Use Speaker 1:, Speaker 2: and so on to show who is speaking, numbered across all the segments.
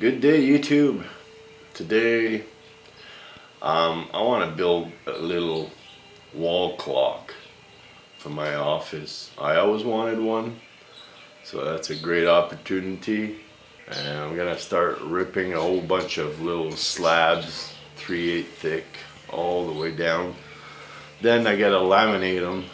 Speaker 1: Good day YouTube. Today um, I want to build a little wall clock for my office. I always wanted one so that's a great opportunity and I'm gonna start ripping a whole bunch of little slabs 3 8 thick all the way down. Then I gotta laminate them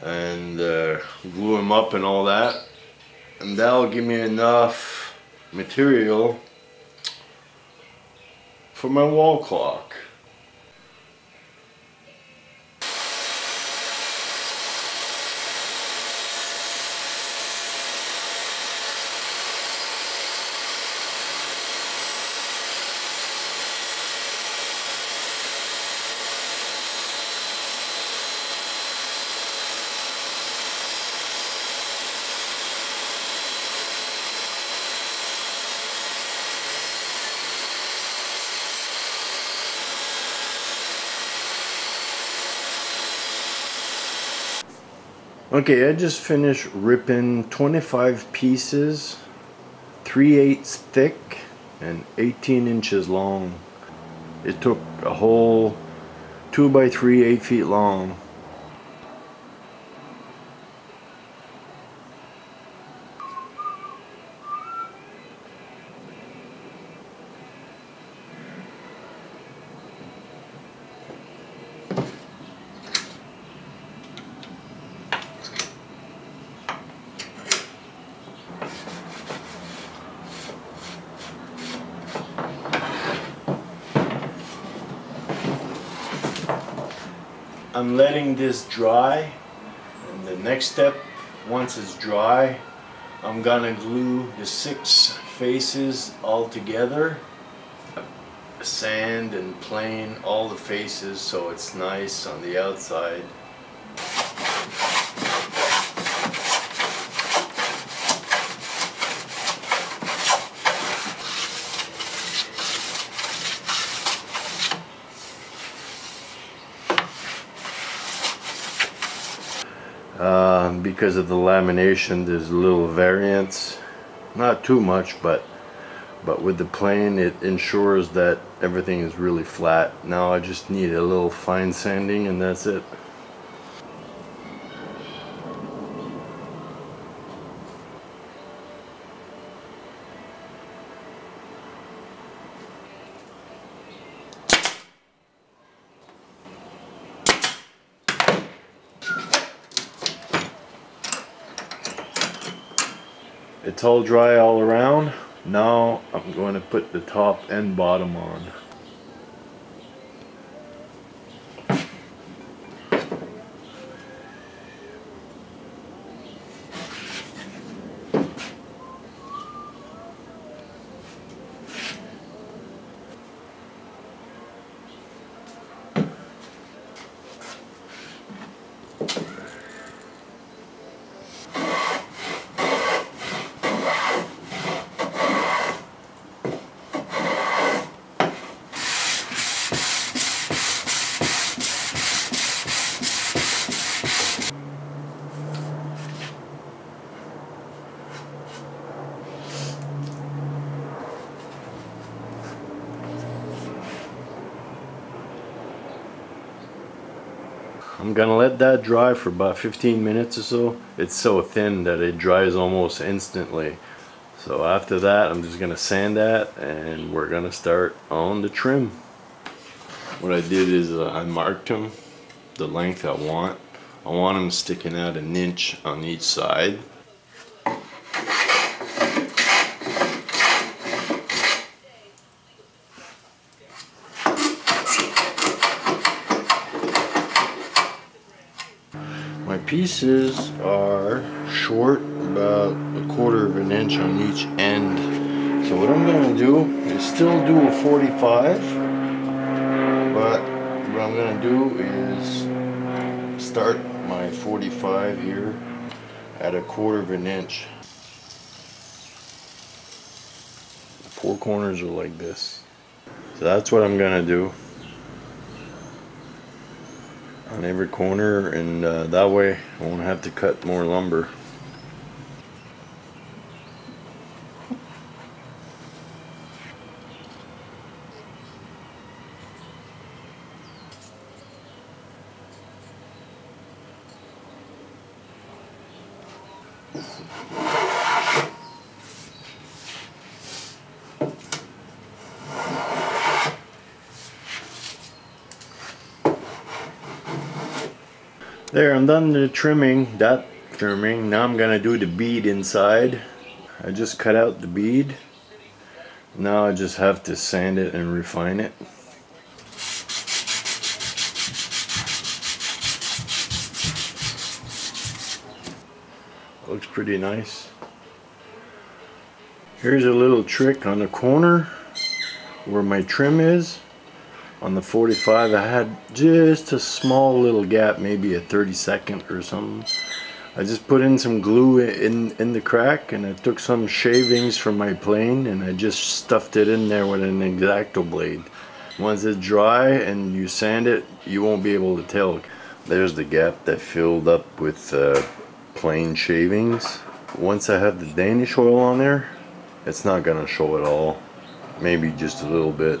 Speaker 1: and uh, glue them up and all that and that'll give me enough material for my wall clock. Okay, I just finished ripping 25 pieces, 3 eighths thick and 18 inches long. It took a whole 2 by 3 8 feet long I'm letting this dry and the next step once it's dry I'm gonna glue the six faces all together. Sand and plane all the faces so it's nice on the outside because of the lamination there's a little variance. Not too much but but with the plane it ensures that everything is really flat. Now I just need a little fine sanding and that's it It's all dry all around. Now I'm going to put the top and bottom on. I'm gonna let that dry for about 15 minutes or so. It's so thin that it dries almost instantly. So after that, I'm just gonna sand that and we're gonna start on the trim. What I did is uh, I marked them the length I want. I want them sticking out an inch on each side. Pieces are short about a quarter of an inch on each end. So what I'm going to do is still do a 45 but what I'm going to do is start my 45 here at a quarter of an inch. The four corners are like this. So that's what I'm going to do on every corner and uh, that way I won't have to cut more lumber. There, I'm done the trimming, that trimming. Now I'm gonna do the bead inside. I just cut out the bead. Now I just have to sand it and refine it. Looks pretty nice. Here's a little trick on the corner where my trim is on the 45 I had just a small little gap maybe a 30 second or something. I just put in some glue in in the crack and I took some shavings from my plane and I just stuffed it in there with an X-Acto blade. Once it's dry and you sand it you won't be able to tell. There's the gap that filled up with uh, shavings. Once I have the Danish oil on there it's not gonna show at all. Maybe just a little bit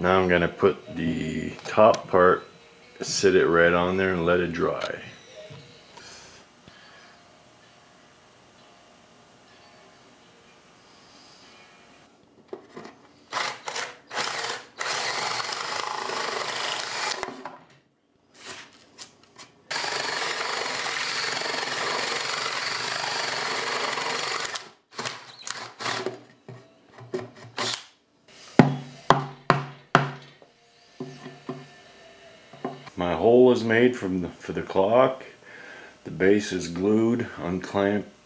Speaker 1: Now I'm going to put the top part, sit it right on there and let it dry. My hole is made from the, for the clock. The base is glued, unclamped.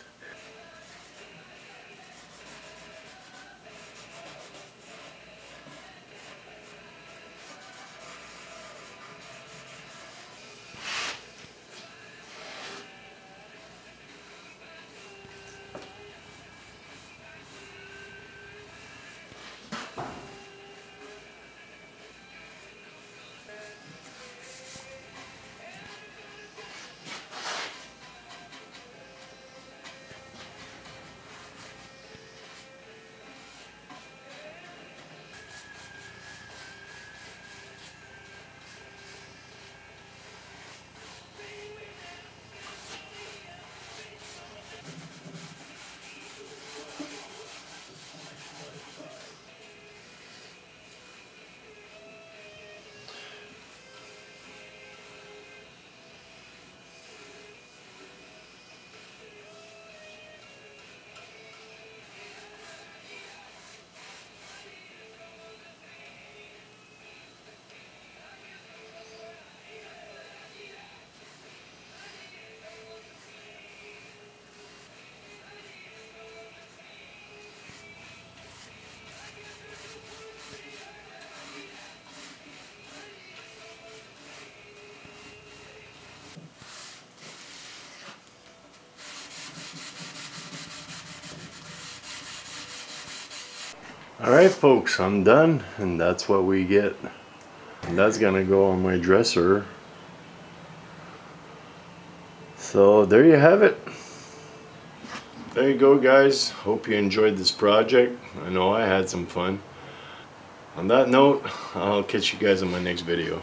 Speaker 1: Alright folks, I'm done and that's what we get. And that's gonna go on my dresser. So there you have it. There you go guys. Hope you enjoyed this project. I know I had some fun. On that note, I'll catch you guys in my next video.